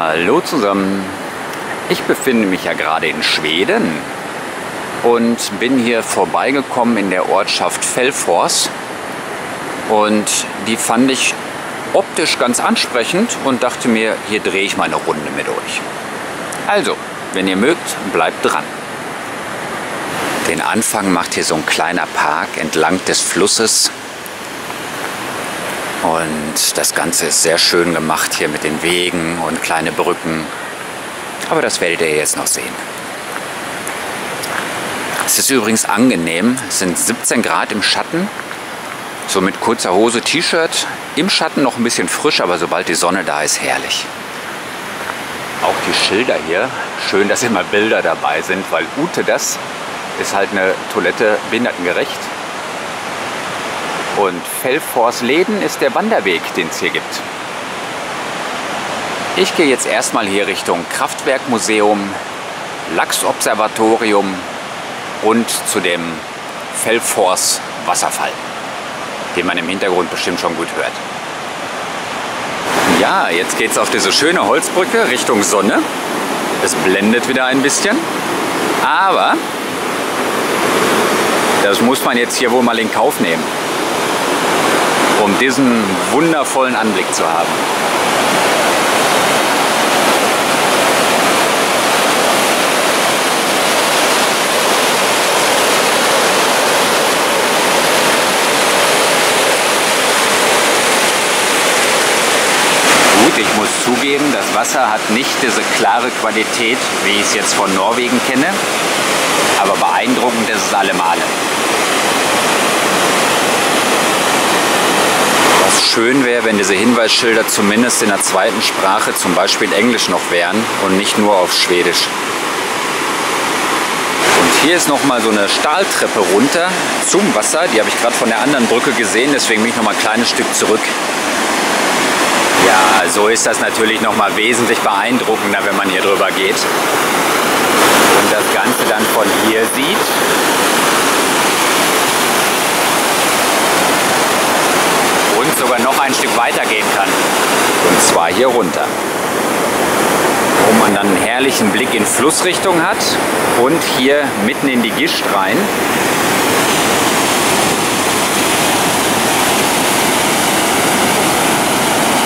Hallo zusammen. Ich befinde mich ja gerade in Schweden und bin hier vorbeigekommen in der Ortschaft Fellfors. Und die fand ich optisch ganz ansprechend und dachte mir, hier drehe ich mal eine Runde mit euch. Also, wenn ihr mögt, bleibt dran. Den Anfang macht hier so ein kleiner Park entlang des Flusses. Und das Ganze ist sehr schön gemacht hier mit den Wegen und kleine Brücken. Aber das werdet ihr jetzt noch sehen. Es ist übrigens angenehm. Es sind 17 Grad im Schatten. So mit kurzer Hose, T-Shirt. Im Schatten noch ein bisschen frisch, aber sobald die Sonne da ist, herrlich. Auch die Schilder hier. Schön, dass immer Bilder dabei sind, weil Ute das ist halt eine Toilette behindertengerecht. Und Fellfors Läden ist der Wanderweg, den es hier gibt. Ich gehe jetzt erstmal hier Richtung Kraftwerkmuseum, Lachsobservatorium und zu dem Fellfors Wasserfall, den man im Hintergrund bestimmt schon gut hört. Ja, jetzt geht es auf diese schöne Holzbrücke Richtung Sonne. Es blendet wieder ein bisschen, aber das muss man jetzt hier wohl mal in Kauf nehmen, um diesen wundervollen Anblick zu haben. Gut, ich muss zugeben, das Wasser hat nicht diese klare Qualität, wie ich es jetzt von Norwegen kenne, aber beeindruckend ist es allemal. Schön wäre, wenn diese Hinweisschilder zumindest in der zweiten Sprache, zum Beispiel Englisch, noch wären und nicht nur auf Schwedisch. Und hier ist nochmal so eine Stahltreppe runter zum Wasser. Die habe ich gerade von der anderen Brücke gesehen, deswegen bin ich nochmal ein kleines Stück zurück. Ja, so ist das natürlich nochmal wesentlich beeindruckender, wenn man hier drüber geht und das Ganze dann von hier sieht. Und sogar noch ein Stück weiter gehen kann. Und zwar hier runter. Wo man dann einen herrlichen Blick in Flussrichtung hat und hier mitten in die Gischt rein.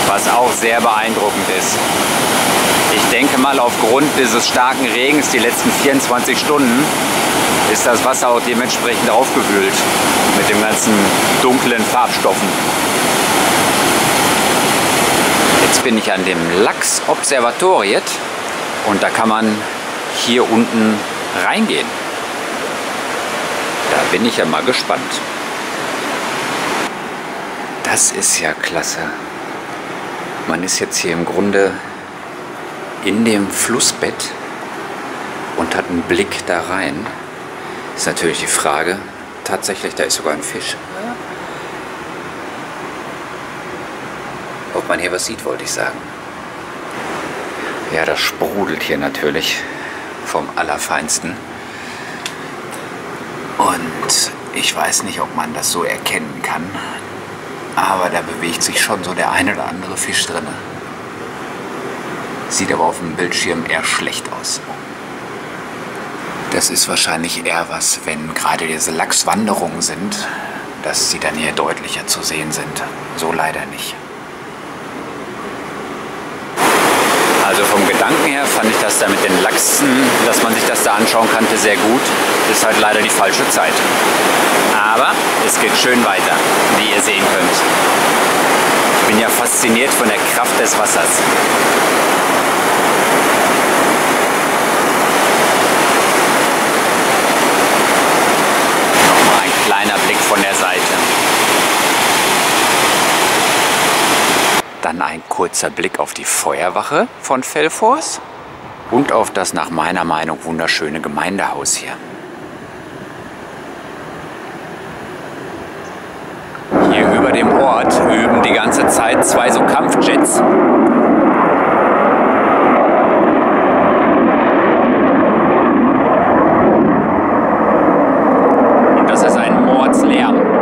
Was auch sehr beeindruckend ist. Ich denke mal, aufgrund dieses starken Regens die letzten 24 Stunden ist das Wasser auch dementsprechend aufgewühlt mit den ganzen dunklen Farbstoffen. Jetzt bin ich an dem Lachs-Observatoriet und da kann man hier unten reingehen. Da bin ich ja mal gespannt. Das ist ja klasse. Man ist jetzt hier im Grunde in dem Flussbett und hat einen Blick da rein. Ist natürlich die Frage, tatsächlich, da ist sogar ein Fisch. Ob man hier was sieht, wollte ich sagen. Ja, das sprudelt hier natürlich vom Allerfeinsten. Und ich weiß nicht, ob man das so erkennen kann, aber da bewegt sich schon so der ein oder andere Fisch drin. Sieht aber auf dem Bildschirm eher schlecht aus. Das ist wahrscheinlich eher was, wenn gerade diese Lachswanderungen sind, dass sie dann hier deutlicher zu sehen sind. So leider nicht. Also vom Gedanken her fand ich das da mit den Lachsen, dass man sich das da anschauen konnte, sehr gut. Ist halt leider die falsche Zeit. Aber es geht schön weiter, wie ihr sehen könnt. Ich bin ja fasziniert von der Kraft des Wassers. Nochmal ein kleiner Blick von der Seite. Dann ein kurzer Blick auf die Feuerwache von Fellfors und auf das nach meiner Meinung wunderschöne Gemeindehaus hier. Hier über dem Ort üben die ganze Zeit zwei so Kampfjets. Und das ist ein Mordslärm.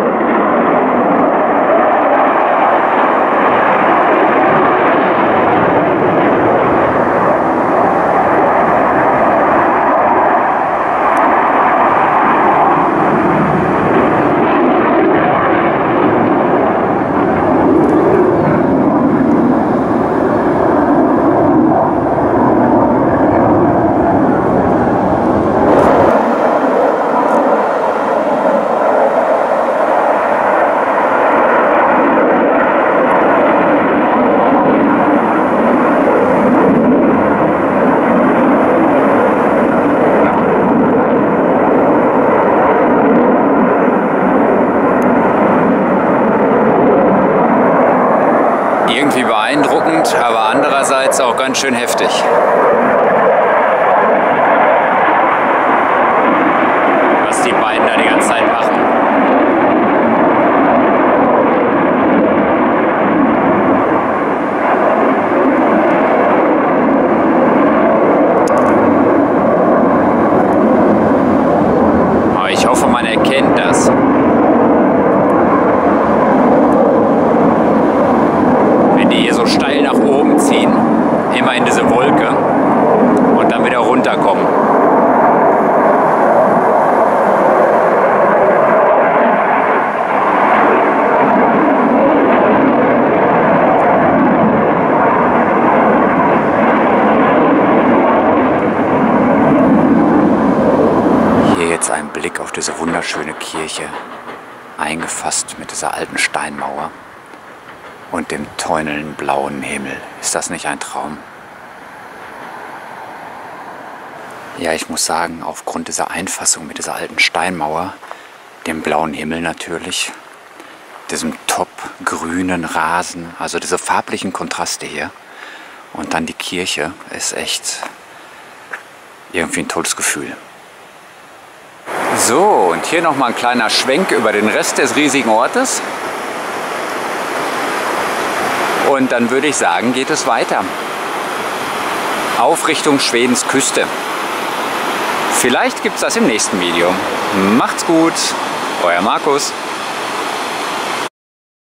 auch schön heftig. Was die beiden da die ganze Zeit machen. Aber ich hoffe, man erkennt das. Wenn die hier so steil nach oben ziehen, immer in diese Wolke und dann wieder runterkommen. Hier jetzt ein Blick auf diese wunderschöne Kirche, eingefasst mit dieser alten Steinmauer und dem täunelnden blauen Himmel. Ist das nicht ein Traum? Ja, ich muss sagen, aufgrund dieser Einfassung mit dieser alten Steinmauer, dem blauen Himmel natürlich, diesem top grünen Rasen, also diese farblichen Kontraste hier und dann die Kirche, ist echt irgendwie ein tolles Gefühl. So, und hier nochmal ein kleiner Schwenk über den Rest des riesigen Ortes. Und dann würde ich sagen, geht es weiter. Auf Richtung Schwedens Küste. Vielleicht gibt es das im nächsten Video. Macht's gut, euer Markus.